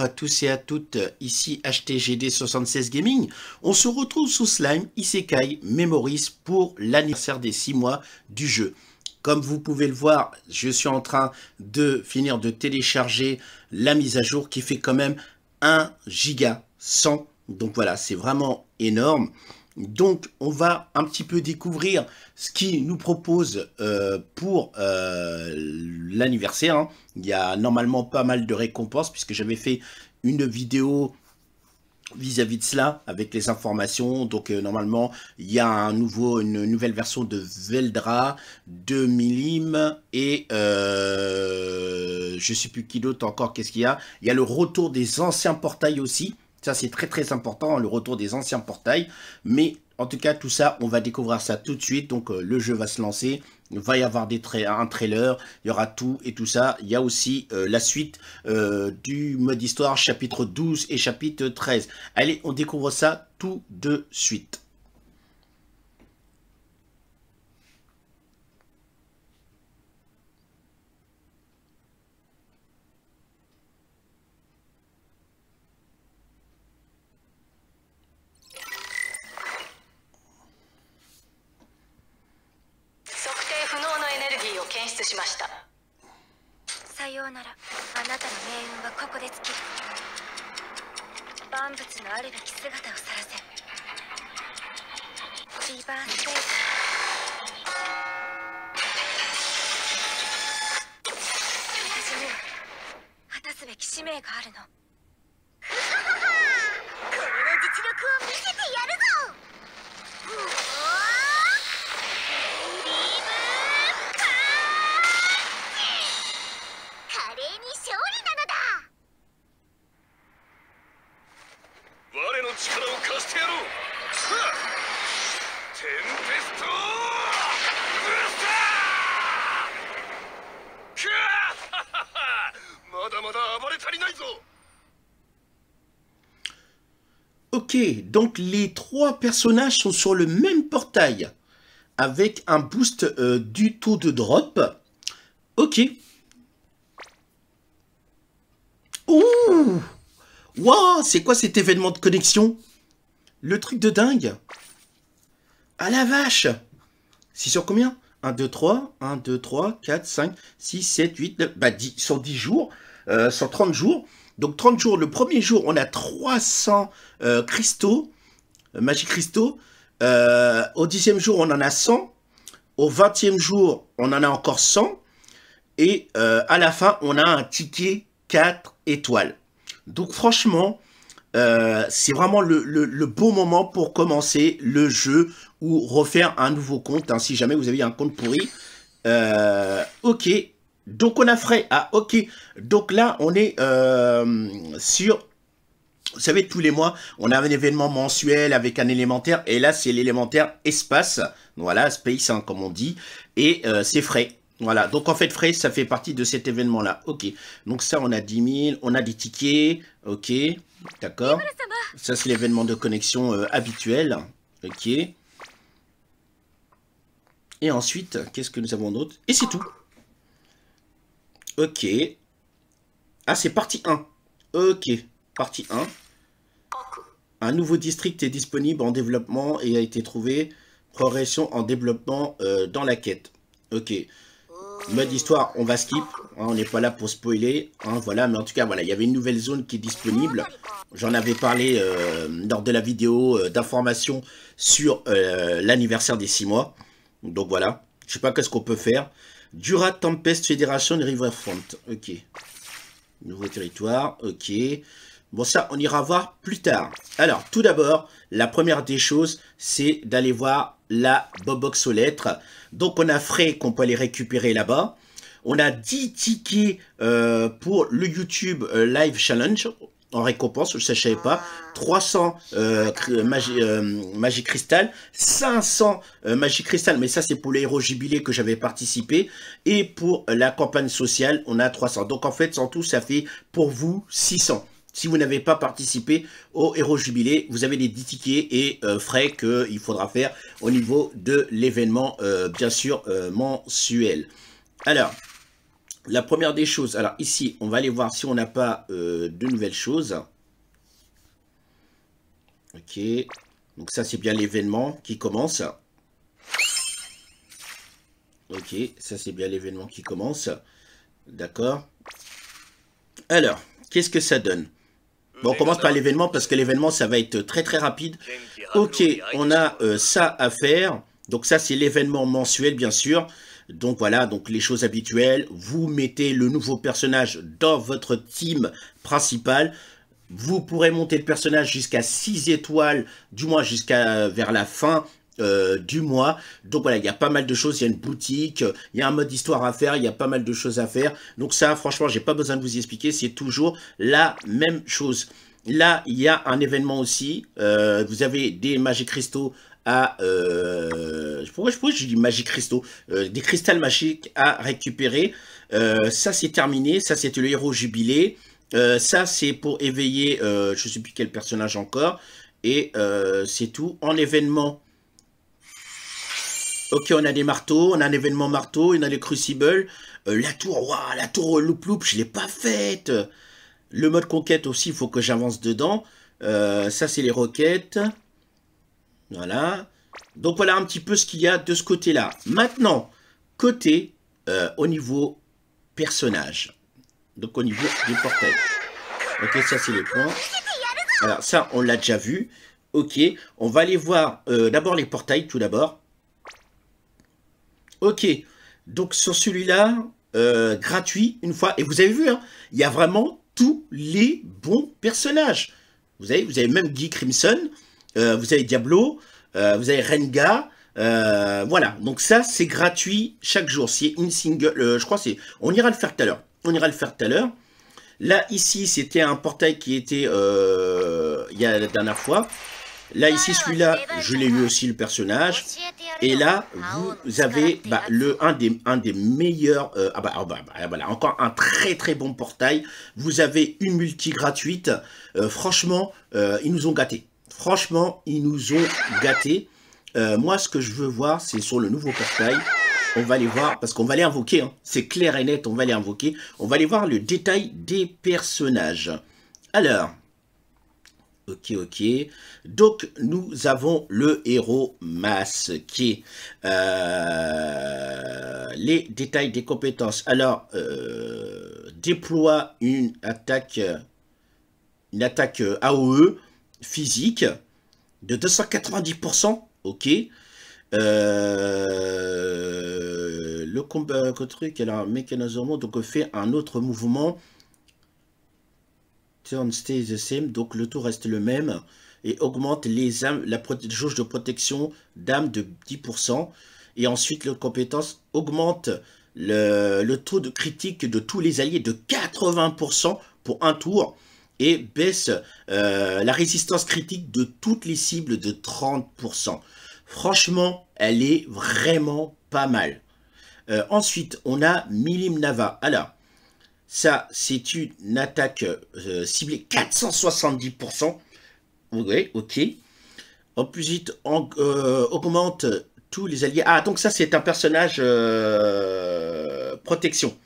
À tous et à toutes, ici HTGD76 Gaming. On se retrouve sous Slime Isekai Memories pour l'anniversaire des 6 mois du jeu. Comme vous pouvez le voir, je suis en train de finir de télécharger la mise à jour qui fait quand même 1 giga 100. Donc voilà, c'est vraiment énorme. Donc, on va un petit peu découvrir ce qu'il nous propose euh, pour euh, l'anniversaire. Hein. Il y a normalement pas mal de récompenses puisque j'avais fait une vidéo vis-à-vis de cela avec les informations. Donc, euh, normalement, il y a un nouveau, une nouvelle version de Veldra, de Milim et je ne sais plus qui d'autre encore. Qu'est-ce qu'il y a Il y a le retour des anciens portails aussi. Ça, c'est très très important, le retour des anciens portails. Mais en tout cas, tout ça, on va découvrir ça tout de suite. Donc, euh, le jeu va se lancer. Il va y avoir des un trailer. Il y aura tout et tout ça. Il y a aussi euh, la suite euh, du mode histoire, chapitre 12 et chapitre 13. Allez, on découvre ça tout de suite. 万物のあるべき姿をさらせリバースペース私には果たすべき使命があるの。Donc les trois personnages sont sur le même portail avec un boost euh, du taux de drop. Ok. Ouh. Wow, c'est quoi cet événement de connexion? Le truc de dingue. Ah la vache. C'est sur combien? 1, 2, 3, 1, 2, 3, 4, 5, 6, 7, 8, 9, bah 10, sur 10 jours, euh, sur 30 jours. Donc 30 jours, le premier jour, on a 300 euh, cristaux, euh, magiques cristaux. Euh, au dixième jour, on en a 100. Au vingtième jour, on en a encore 100. Et à la fin, on a un ticket 4 étoiles. Donc franchement, c'est vraiment le, le, bon moment pour commencer le jeu ou refaire un nouveau compte, hein, si jamais vous avez un compte pourri. Ok, donc on a frais. Ah, ok, donc là, on est euh, sur... Vous savez, tous les mois, on a un événement mensuel avec un élémentaire. Et là, c'est l'élémentaire espace. Voilà, space, hein, comme on dit. Et c'est frais. Voilà, donc en fait, frais, ça fait partie de cet événement-là. Ok, donc ça, on a 10 000, on a des tickets. Ok, d'accord. Ça, c'est l'événement de connexion euh, habituel. Ok. Et ensuite, qu'est-ce que nous avons d'autre? Et c'est tout. Ok. Ah, c'est partie 1. Ok, partie 1. Un nouveau district est disponible en développement et a été trouvé. Progression en développement euh, dans la quête. Ok. Mode histoire, on va skip. Hein, on n'est pas là pour spoiler. Hein, voilà, mais en tout cas, voilà, il y avait une nouvelle zone qui est disponible. J'en avais parlé euh, lors de la vidéo euh, d'information sur l'anniversaire des 6 mois. Donc voilà. Je sais pas qu'est-ce qu'on peut faire. Dura Tempest Federation Riverfront. Ok. Nouveau territoire. Ok. Bon, ça, on ira voir plus tard. Alors, tout d'abord, la première des choses, c'est d'aller voir la Bobox aux lettres. Donc, on a frais qu'on peut aller récupérer là-bas. On a 10 tickets euh, pour le YouTube euh, Live Challenge en récompense, je ne savais pas, 300 euh, magie, euh, magie cristal, 500 euh, magie cristal, mais ça c'est pour les héros jubilés que j'avais participé, et pour la campagne sociale, on a 300. Donc en fait, en tout, ça fait pour vous 600. Si vous n'avez pas participé au Héros Jubilé, vous avez des 10 tickets et euh, frais qu'il faudra faire au niveau de l'événement, euh, bien sûr, euh, mensuel. Alors, la première des choses, alors ici, on va aller voir si on n'a pas euh, de nouvelles choses. Ok, donc ça c'est bien l'événement qui commence. Ok, ça c'est bien l'événement qui commence. D'accord. Alors, qu'est-ce que ça donne? Bon, on commence par l'événement parce que l'événement, ça va être très très rapide. Ok, on a euh, ça à faire. Donc ça, c'est l'événement mensuel, bien sûr. Donc voilà, donc les choses habituelles. Vous mettez le nouveau personnage dans votre team principal. Vous pourrez monter le personnage jusqu'à 6 étoiles, du moins jusqu'à vers la fin euh, du mois. Donc voilà, il y a pas mal de choses. Il y a une boutique, il y a un mode histoire à faire, il y a pas mal de choses à faire. Donc ça, franchement, j'ai pas besoin de vous y expliquer. C'est toujours la même chose. Là, il y a un événement aussi. Euh, vous avez des magiques cristaux à... Euh, pourquoi, pourquoi je dis magiques cristaux euh, Des cristals magiques à récupérer. ça, c'est terminé. Ça, c'était le héros jubilé. ça, c'est pour éveiller, je ne sais plus quel personnage encore. Et c'est tout. En événement, Ok, on a des marteaux, on a un événement marteau, on a les crucibles. Euh, la tour, waouh, la tour loup loup, je l'ai pas faite. Le mode conquête aussi, il faut que j'avance dedans. Euh, ça, c'est les roquettes. Voilà. Donc voilà un petit peu ce qu'il y a de ce côté-là. Maintenant, côté euh, au niveau personnage. Donc au niveau du portail. Ok, ça c'est les points. Alors ça, on l'a déjà vu. Ok, on va aller voir d'abord les portails tout d'abord. Ok, donc sur celui-là, euh, gratuit, une fois, et vous avez vu, hein, il y a vraiment tous les bons personnages. Vous avez, vous avez même Guy Crimson, euh, vous avez Diablo, euh, vous avez Renga, voilà, donc ça c'est gratuit chaque jour, c'est une single, je crois c'est, on ira le faire tout à l'heure, on ira le faire tout à l'heure. Là ici c'était un portail qui était il y a la dernière fois, Là, ici, celui-là, je l'ai eu aussi, le personnage. Et là, vous avez bah, le, un, des, un des meilleurs... Euh, ah, bah, ah, bah, bah, voilà, encore un très très bon portail. Vous avez une multi gratuite. Euh, franchement, euh, ils nous ont gâtés. Franchement, ils nous ont gâtés. moi, ce que je veux voir, c'est sur le nouveau portail. On va aller voir, parce qu'on va les invoquer. Hein. C'est clair et net, on va les invoquer. On va aller voir le détail des personnages. Alors, Ok, ok. Donc, nous avons le héros masqué. Euh, les détails des compétences. Alors, euh, déploie une attaque, une attaque AOE physique de 290%. Ok. Euh, le combat truc, alors mécanisme donc fait un autre mouvement turn stays the same, donc le tour reste le même et augmente les âmes, la jauge de protection d'âme de 10%. Et ensuite, la compétence augmente le, taux de critique de tous les alliés de 80% pour un tour et baisse euh, la résistance critique de toutes les cibles de 30%. Franchement, elle est vraiment pas mal. Euh, ensuite, on a Milim Nava. Alors, ça, c'est une attaque euh, ciblée 470%. Oui, ok. En plus vite, augmente tous les alliés. Ah, donc ça, c'est un personnage protection.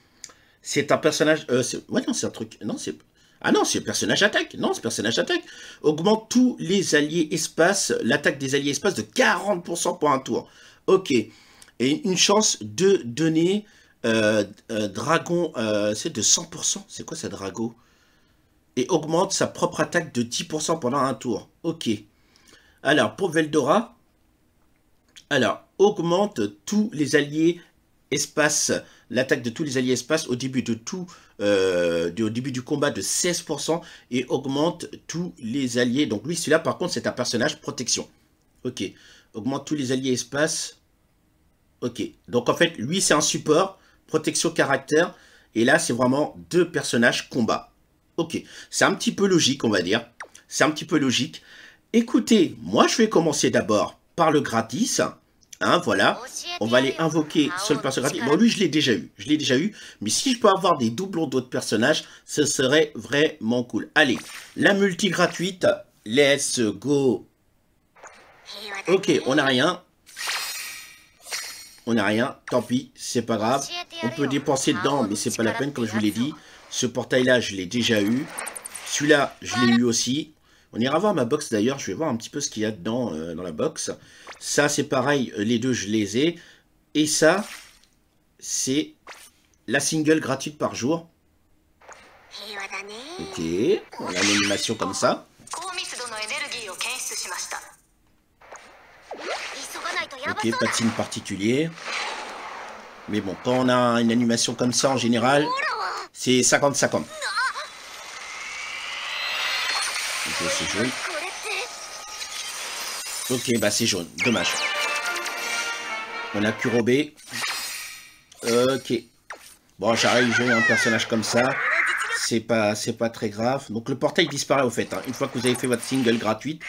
C'est un personnage... ouais, non, c'est un truc... Non, c'est... Ah non, c'est personnage attaque. Non, c'est personnage attaque. Augmente tous les alliés espace, l'attaque des alliés espace de 40% pour un tour. Ok. Et une chance de donner euh, euh, dragon, euh, c'est de 100%. C'est quoi ça, Drago? Et augmente sa propre attaque de 10% pendant un tour. Ok. Alors, pour Veldora, alors, augmente tous les alliés espace, l'attaque de tous les alliés espace au début de tout, au début du combat de 16% et augmente tous les alliés. Donc lui, celui-là, par contre, c'est un personnage protection. Ok. Augmente tous les alliés espace. Ok. Donc en fait, lui, c'est un support protection caractère. Et là, c'est vraiment deux personnages combat. Ok, c'est un petit peu logique, on va dire. C'est un petit peu logique. Écoutez, moi, je vais commencer d'abord par le gratis. Hein, voilà. On va aller invoquer seul personnage gratis. Bon, lui, je l'ai déjà eu. Je l'ai déjà eu. Mais si je peux avoir des doublons d'autres personnages, ce serait vraiment cool. Allez, la multi gratuite. Let's go. Ok, on n'a rien. On n'a rien, tant pis, c'est pas grave. On peut dépenser dedans, mais c'est pas la peine, comme je vous l'ai dit. Ce portail-là, je l'ai déjà eu. Celui-là, je l'ai eu aussi. On ira voir ma box d'ailleurs, je vais voir un petit peu ce qu'il y a dedans, euh, dans la box. Ça, c'est pareil, euh, les deux, je les ai. Et ça, c'est la single gratuite par jour. Ok, on a une animation comme ça. Ok, pas de signe particulier. Mais bon, quand on a une animation comme ça, en général, c'est 50-50. Ok, c'est jaune. Ok, bah c'est jaune. Dommage. On a Kurobé. Ok. Bon, j'arrive, j'ai un personnage comme ça. C'est pas, pas très grave. Donc le portail disparaît au fait. Hein. Une fois que vous avez fait votre single gratuite,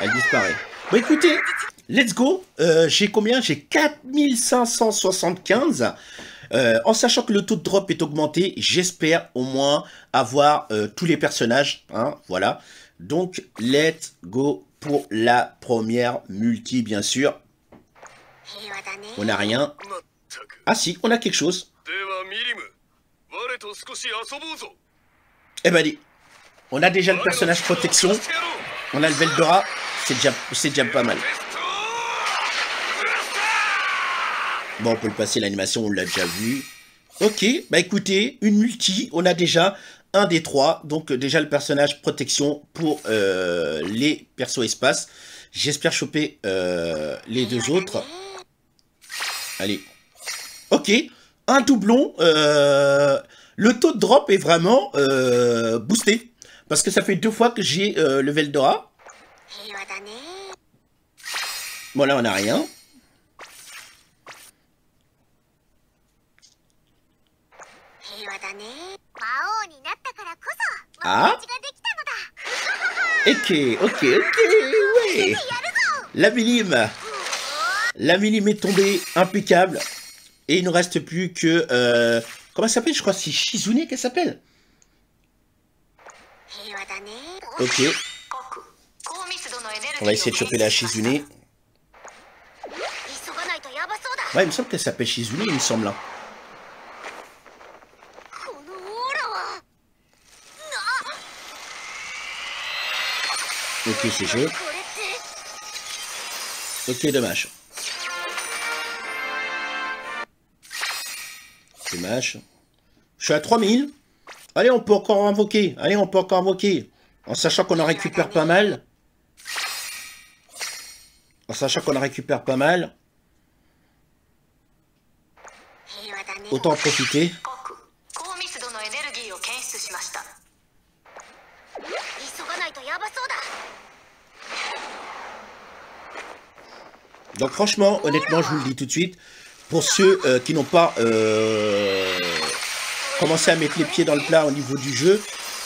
elle disparaît. Bon écoutez, let's go. Euh, j'ai combien? J'ai 4575. Euh, en sachant que le taux de drop est augmenté, j'espère au moins avoir euh, tous les personnages. Hein, voilà. Donc, let's go pour la première multi, bien sûr. On n'a rien. Ah si, on a quelque chose. Eh ben, on a déjà le personnage protection. On a le Veldora. C'est déjà, déjà pas mal. Bon, on peut le passer, l'animation, on l'a déjà vu. Ok, bah écoutez, une multi, on a déjà un des trois. Donc déjà le personnage protection pour euh, les persos espace. J'espère choper euh, les deux autres. Allez. Ok, un doublon. Euh, le taux de drop est vraiment boosté. Parce que ça fait deux fois que j'ai le Veldora. Bon là on n'a rien. Ah Ok, ok, ok, ouais La minime La minime est tombée, impeccable. Et il ne reste plus que... Euh, comment elle s'appelle? Je crois que c'est Shizune qu'elle s'appelle Ok. On va essayer de choper la Shizune. Ouais, il me semble qu'elle s'appelle Shizune, il me semble. Hein. Ok, c'est chaud. Ok, dommage. Dommage. Je suis à 3000. Allez, on peut encore invoquer. Allez, on peut encore invoquer. En sachant qu'on en récupère pas mal. En sachant qu'on en récupère pas mal. Autant en profiter. Donc franchement, honnêtement, je vous le dis tout de suite, pour ceux euh, qui n'ont pas euh, commencé à mettre les pieds dans le plat au niveau du jeu,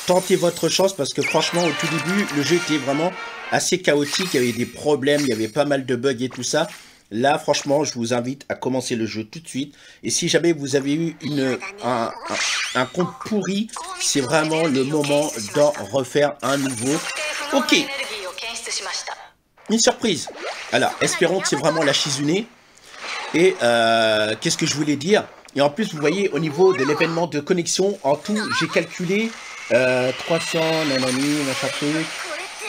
tentez votre chance parce que franchement, au tout début, le jeu était vraiment assez chaotique, il y avait des problèmes, il y avait pas mal de bugs et tout ça. Là, franchement, je vous invite à commencer le jeu tout de suite. Et si jamais vous avez eu une, un, un compte pourri, c'est vraiment le moment d'en refaire un nouveau. Ok. Une surprise. Alors, espérons que c'est vraiment la Shizune. Et euh, qu'est-ce que je voulais dire? Et en plus, vous voyez, au niveau de l'événement de connexion, en tout, j'ai calculé euh, 300, nanani, machin truc.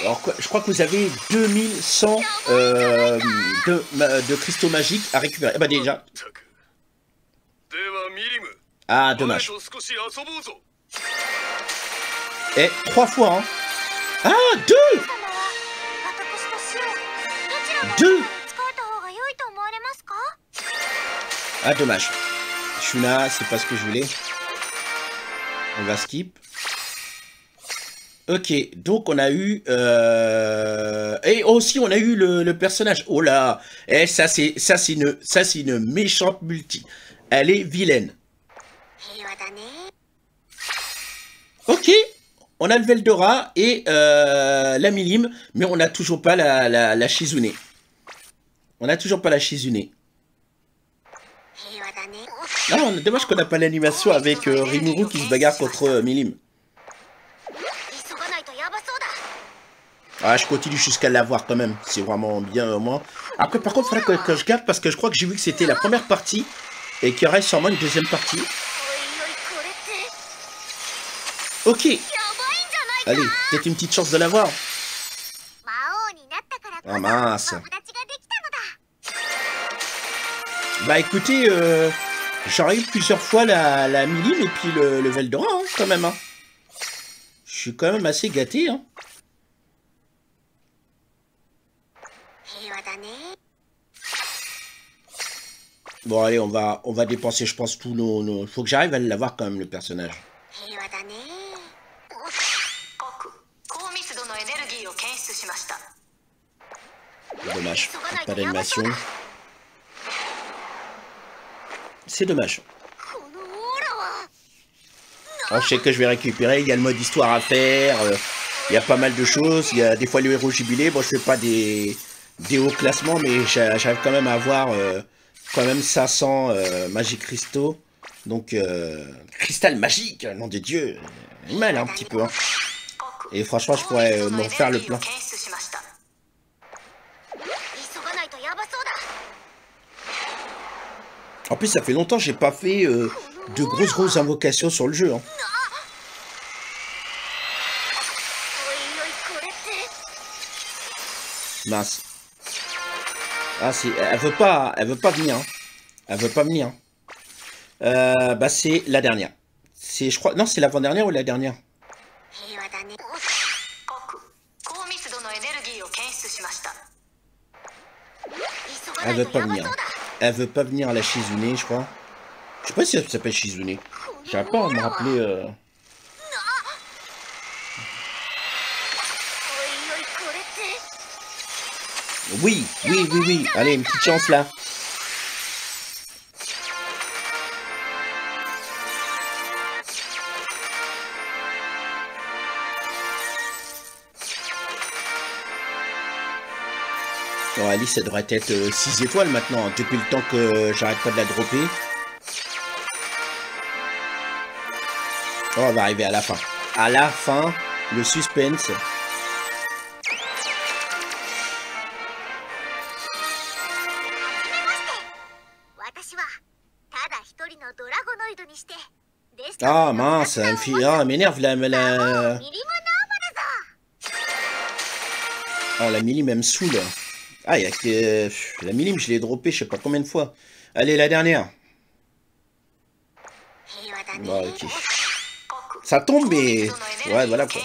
Alors, je crois que vous avez 2100 euh, de, de cristaux magiques à récupérer. Eh ben déjà. Ah, dommage. Eh, trois fois, hein. Ah, deux Ah, dommage. Shuna, c'est pas ce que je voulais. On va skip. Ok, donc on a eu... Euh... Et aussi, on a eu le, personnage. Oh là Eh, ça, c'est ça c'est une, ça, une méchante multi. Elle est vilaine. Ok, on a le Veldora et euh, la Milim, mais on n'a toujours pas la, la, la Shizune. On n'a toujours pas la Shizune. Ah, on, dommage qu'on n'a pas l'animation avec euh, Rimuru qui se bagarre contre euh, Milim. Ah, je continue jusqu'à l'avoir quand même. C'est vraiment bien au moins. Après, par contre, il faudrait que, que, je garde parce que je crois que j'ai vu que c'était la première partie et qu'il y aurait sûrement une deuxième partie. Ok. Allez, peut-être une petite chance de l'avoir. Ah mince. Bah écoutez, euh, j'aurais eu plusieurs fois la, la et puis le, le Veldora hein, quand même. Hein. Je suis quand même assez gâté. Hein. Bon allez, on va, on va dépenser, je pense, tous nos... nos... Faut que j'arrive à l'avoir quand même, le personnage. Dommage, pas d'animation. C'est dommage. Alors, je sais que je vais récupérer, il y a le mode histoire à faire, euh, il y a pas mal de choses, il y a des fois le héros jubilé, bon je fais pas des, des hauts classements, mais j'arrive quand même à avoir euh, quand même 500 euh, magiques cristaux, donc cristal magique, nom de dieu, mal un petit peu, hein. et franchement je pourrais euh, me refaire le plein. En plus, ça fait longtemps que j'ai pas fait euh, de grosses grosses invocations sur le jeu. Hein. Mince. Ah, c'est, elle veut pas, elle veut pas venir. Hein. Elle veut pas venir. Euh, bah, c'est la dernière. C'est, je crois, non, c'est l'avant-dernière ou la dernière? Elle veut pas venir. Elle veut pas venir à la Shizune, je crois. Je sais pas si elle s'appelle Shizune. J'arrive pas à me rappeler. Euh... Oui, oui, oui, oui. Allez, une petite chance là. Bon, Alice, ça devrait être 6 étoiles maintenant, hein, depuis le temps que j'arrête pas de la dropper. Oh, on va arriver à la fin. À la fin, le suspense. Ah mince, elle, ah, m'énerve la... la... Oh, la Millie même saoule. Ah, il y a que... La Milim, je l'ai droppé je sais pas combien de fois. Allez, la dernière. Bon, ok. Ça tombe, mais... Ouais, voilà quoi.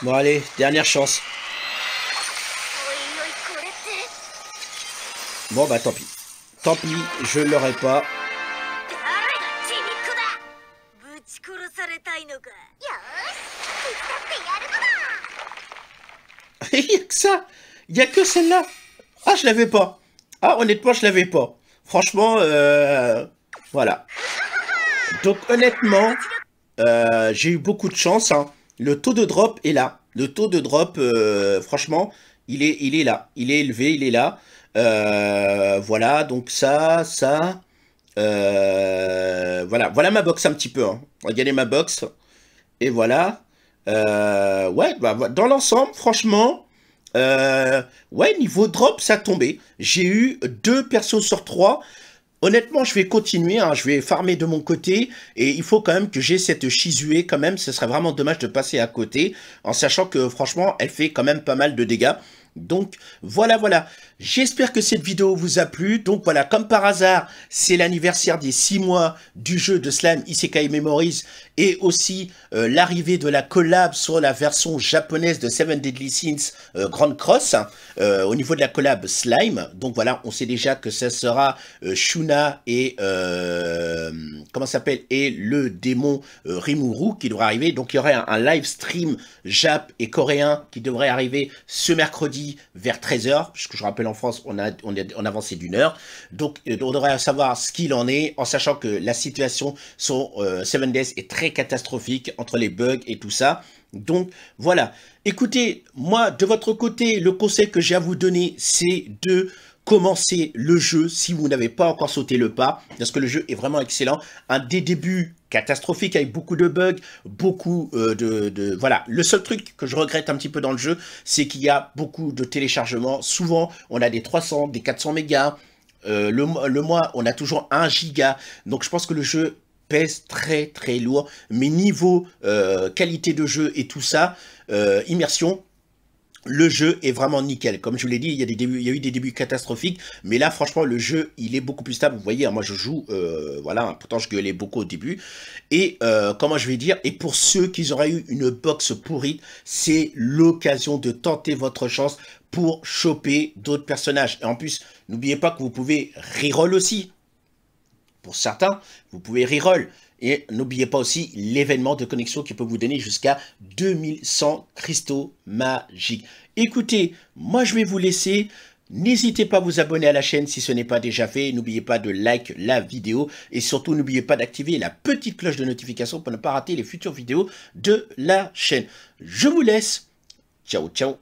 Bon, allez, dernière chance. Bon, bah tant pis. Tant pis, je l'aurai pas. Il y a que celle-là. Ah, je l'avais pas. Ah, honnêtement, je l'avais pas. Franchement, euh, voilà. Donc, honnêtement, euh, j'ai eu beaucoup de chance. Hein. Le taux de drop est là. Le taux de drop, euh, franchement, il est, là. Il est élevé, il est là. Voilà, donc ça, ça. Voilà, voilà ma box un petit peu. Hein. Regardez ma box. Et voilà. Ouais, bah, dans l'ensemble, franchement, euh, ouais, niveau drop, ça tombé. J'ai eu deux persos sur trois. Honnêtement, je vais continuer, hein, je vais farmer de mon côté, et il faut quand même que j'ai cette Shizue quand même, ce serait vraiment dommage de passer à côté, en sachant que franchement, elle fait quand même pas mal de dégâts. Donc voilà, voilà. J'espère que cette vidéo vous a plu. Donc voilà, comme par hasard, c'est l'anniversaire des 6 mois du jeu de Slime Isekai Memories et aussi euh, l'arrivée de la collab sur la version japonaise de Seven Deadly Sins euh, Grand Cross euh, au niveau de la collab Slime. Donc voilà, on sait déjà que ça sera Shuna et comment s'appelle? Et le démon Rimuru qui devrait arriver. Donc il y aurait un, un live stream Jap et coréen qui devrait arriver ce mercredi vers 13h, puisque je rappelle en France, on a, on a, avancé d'une heure. Donc, on devrait savoir ce qu'il en est, en sachant que la situation sur euh, Seven Days est très catastrophique entre les bugs et tout ça. Donc, voilà. Écoutez, moi, de votre côté, le conseil que j'ai à vous donner, c'est de commencez le jeu si vous n'avez pas encore sauté le pas, parce que le jeu est vraiment excellent. Un des débuts catastrophiques avec beaucoup de bugs, beaucoup euh, de, Voilà, le seul truc que je regrette un petit peu dans le jeu, c'est qu'il y a beaucoup de téléchargements. Souvent, on a des 300, des 400 mégas. Euh, le, mois, on a toujours 1 giga. Donc, je pense que le jeu pèse très très lourd. Mais niveau euh, qualité de jeu et tout ça, immersion, le jeu est vraiment nickel. Comme je vous l'ai dit, il y, a eu des débuts catastrophiques, mais là, franchement, le jeu, il est beaucoup plus stable. Vous voyez, hein, moi, je joue, euh, voilà, pourtant, je gueulais beaucoup au début. Et euh, comment je vais dire, et pour ceux qui auraient eu une box pourrie, c'est l'occasion de tenter votre chance pour choper d'autres personnages. Et en plus, n'oubliez pas que vous pouvez reroll aussi. Pour certains, vous pouvez reroll. Et n'oubliez pas aussi l'événement de connexion qui peut vous donner jusqu'à 2100 cristaux magiques. Écoutez, moi je vais vous laisser. N'hésitez pas à vous abonner à la chaîne si ce n'est pas déjà fait. N'oubliez pas de like la vidéo. Et surtout, n'oubliez pas d'activer la petite cloche de notification pour ne pas rater les futures vidéos de la chaîne. Je vous laisse. Ciao, ciao.